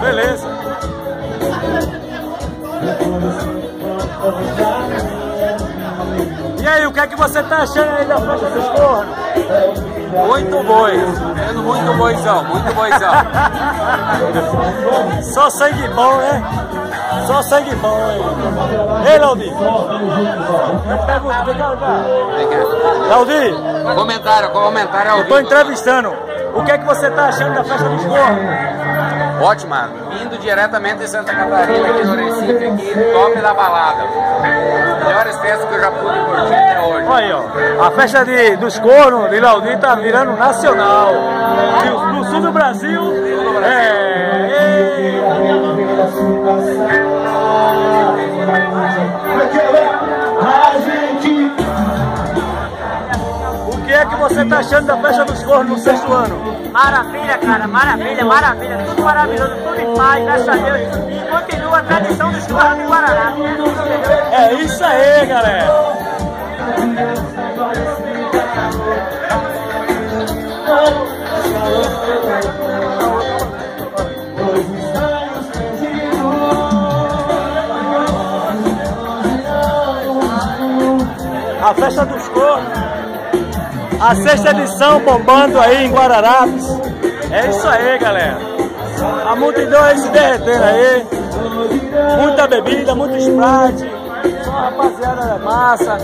Beleza. E aí, o que é que você tá achando aí da festa dos cornos? Muito boi, tendo muito boizão, muito boizão. Só sangue bom, né? Só sangue bom aí. Ei, Laudi. Laudi, Comentário, comentário ao eu tô vivo. entrevistando. O que é que você tá achando da festa dos cornos? Ótima, vindo diretamente de Santa Catarina, aqui no Recife, aqui, top da balada. Melhores festas que eu já pude curtir até hoje. Olha aí, ó. A festa de, dos cornos de Laudi tá virando nacional. Do, do sul do Brasil. É. é que você tá achando da festa dos cornos no sexto ano? Maravilha, cara, maravilha, maravilha, tudo maravilhoso, tudo em paz, graças a Deus. E continua a tradição dos cornos de Guaraná. É isso aí, galera. A festa dos cornos. A sexta edição bombando aí em Guararapes. É isso aí, galera. A multidão aí se derretendo aí. Muita bebida, muito sprite. Só rapaziada massa.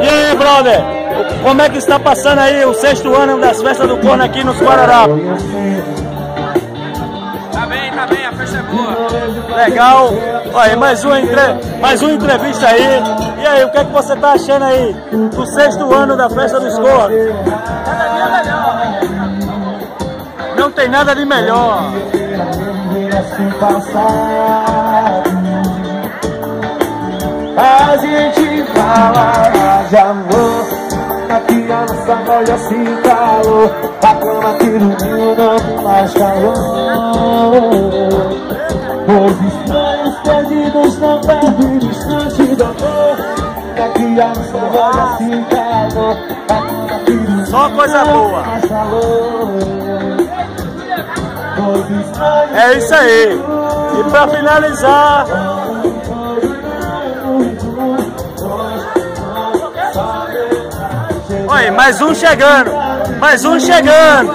E aí, brother? Como é que está passando aí o sexto ano das festas do corno aqui nos Guararapes? Tá bem, tá bem, a festa é boa. Legal. Olha, mais uma, entre... mais uma entrevista aí. E aí, o que é que você tá achando aí do sexto ano da festa dos cornos? Não tem nada de melhor. A gente fala de amor Aqui a nossa loja se calou A cama que tem mais calor Os estranhos perdidos não perdem distante do amor Aqui a nossa loja se calou A cama que no Só coisa boa. mais calor É isso aí. E pra finalizar, olha, mais um chegando. Mais um chegando.